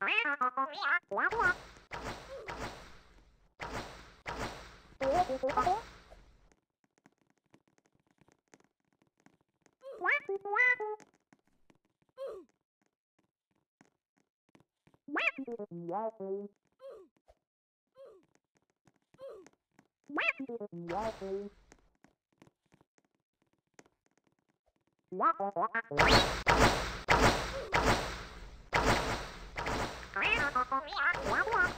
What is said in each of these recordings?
Wow. Wow, what?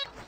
What?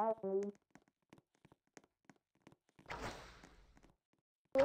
Yay!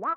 Wow.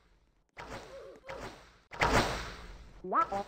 Wow.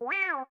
Wow.